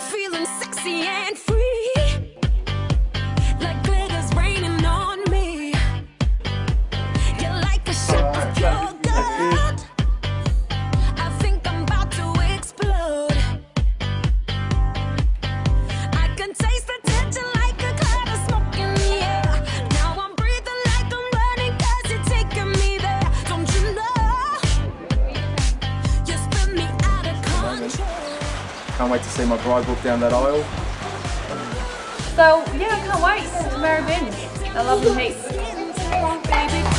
feeling sexy and free. Can't wait to see my bride walk down that aisle. So yeah, I can't wait to marry Ben. I love him heaps.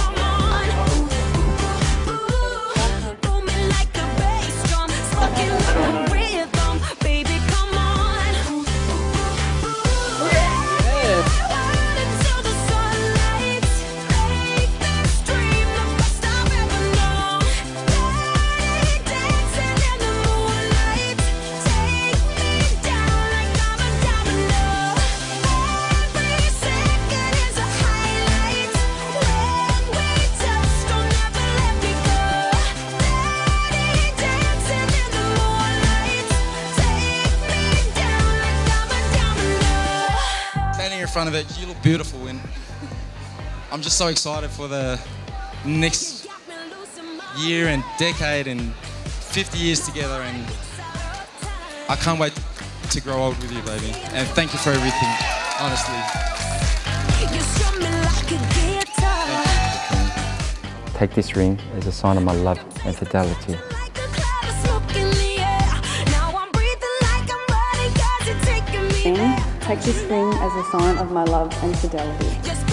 Front of it, you look beautiful, and I'm just so excited for the next year and decade and 50 years together. And I can't wait to grow old with you, baby. And thank you for everything, honestly. Take this ring as a sign of my love and fidelity. Take this ring as a sign of my love and fidelity.